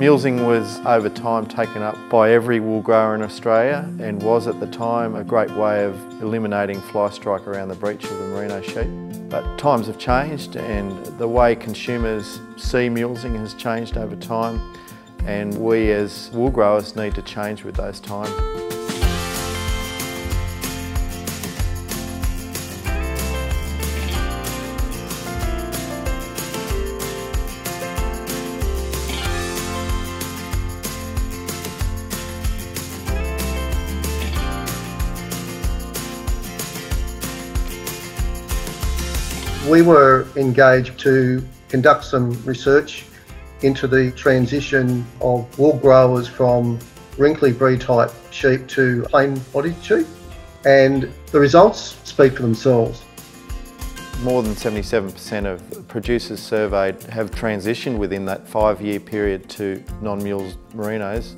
Mulesing was over time taken up by every wool grower in Australia and was at the time a great way of eliminating fly strike around the breech of the merino sheep. But times have changed and the way consumers see mulesing has changed over time and we as wool growers need to change with those times. We were engaged to conduct some research into the transition of wool growers from wrinkly breed type sheep to plain bodied sheep, and the results speak for themselves. More than 77% of producers surveyed have transitioned within that five year period to non-mules merinos.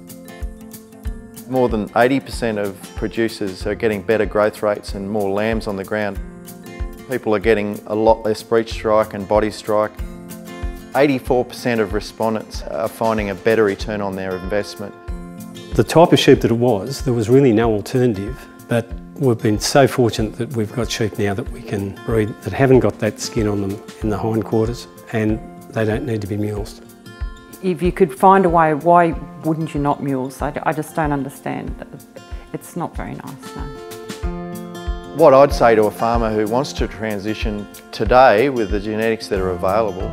More than 80% of producers are getting better growth rates and more lambs on the ground. People are getting a lot less breech strike and body strike. 84% of respondents are finding a better return on their investment. The type of sheep that it was, there was really no alternative, but we've been so fortunate that we've got sheep now that we can breed that haven't got that skin on them in the hindquarters and they don't need to be mulesed. If you could find a way, why wouldn't you not mules? I, I just don't understand. It's not very nice, no. What I'd say to a farmer who wants to transition today with the genetics that are available,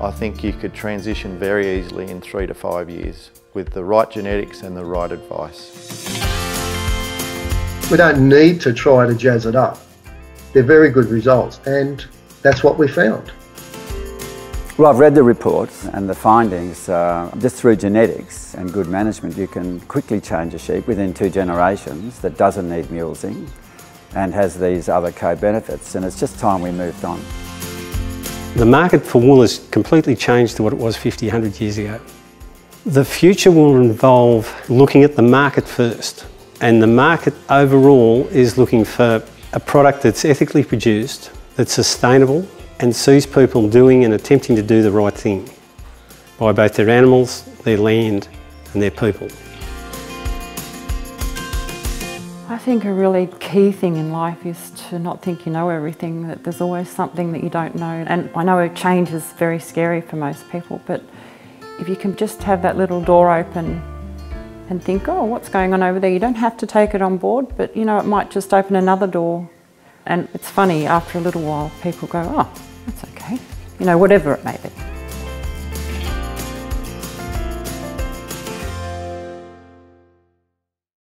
I think you could transition very easily in three to five years with the right genetics and the right advice. We don't need to try to jazz it up. They're very good results and that's what we found. Well, I've read the reports and the findings. Uh, just through genetics and good management, you can quickly change a sheep within two generations that doesn't need mulesing and has these other co-benefits and it's just time we moved on. The market for wool has completely changed to what it was 50, 100 years ago. The future will involve looking at the market first and the market overall is looking for a product that's ethically produced, that's sustainable and sees people doing and attempting to do the right thing by both their animals, their land and their people. I think a really key thing in life is to not think you know everything, that there's always something that you don't know. And I know change is very scary for most people, but if you can just have that little door open and think, oh, what's going on over there? You don't have to take it on board, but you know, it might just open another door. And it's funny, after a little while, people go, oh, that's okay. You know, whatever it may be.